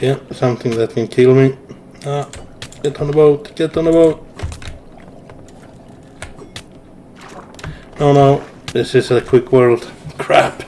Yeah, something that can kill me. Ah, get on the boat, get on the boat. No, no, this is a quick world. Crap.